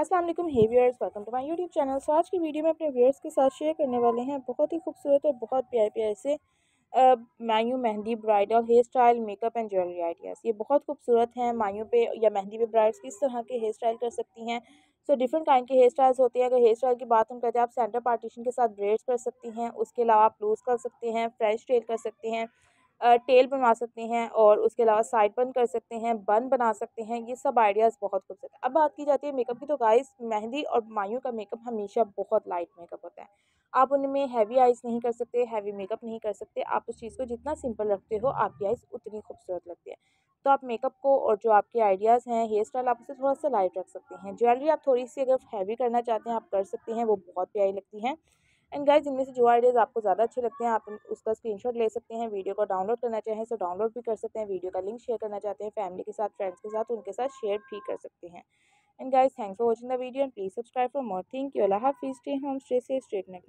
अस्सलाम वालेकुम, hey viewers welcome to my YouTube channel so आज की वीडियो में अपने व्यूअर्स के साथ शेयर करने वाले हैं बहुत ही खूबसूरत और बहुत प्यारे प्यारे से मायू mehndi bridal hair style makeup and jewellery ideas ये बहुत खूबसूरत हैं मायू पे या मेहंदी पे ब्राइड्स किस तरह के हेयर स्टाइल कर सकती हैं। सो डिफरेंट काइंड के हेयर स्टाइल्स होते हैं। अगर हेयर स्टाइल की बात हम करते हैं आप सेंटर पार्टीशन के साथ ब्रेड्स कर सकती हैं, उसके अलावा आप लूज़ कर सकते हैं फ्रेश टेल कर सकते हैं। टेल बनवा सकते हैं और उसके अलावा साइड बन कर सकते हैं, बन बना सकते हैं, ये सब आइडियाज़ बहुत खूबसूरत है। अब बात की जाती है मेकअप की तो गाइस मेहंदी और मायू का मेकअप हमेशा बहुत लाइट मेकअप होता है। आप उनमें हैवी आइज़ नहीं कर सकते, हैवी मेकअप नहीं कर सकते, आप उस चीज़ को जितना सिंपल रखते हो, आपकी आइज़ उतनी खूबसूरत लगती है। तो आप मेकअप को और जो आपके आइडियाज़ हैं, हेयर स्टाइल, आप उसे थोड़ा सा लाइट रख सकते हैं। ज्वेलरी आप थोड़ी सी अगर हैवी करना चाहते हैं, आप कर सकते हैं, वो बहुत प्यारी लगती हैं। एंड गाइज़ इनमें से जो आइडियाज़ आपको ज़्यादा अच्छे लगते हैं, आप उसका स्क्रीनशॉट ले सकते हैं वीडियो को डाउनलोड करना चाहें तो डाउनलोड भी कर सकते हैं वीडियो का लिंक शेयर करना चाहते हैं फैमिली के साथ फ्रेंड्स के साथ, उनके साथ शेयर भी कर सकते हैं। And guys thanks for watching the video and please subscribe for more thank you Allah हाफिज़. Stay home stay say straight neck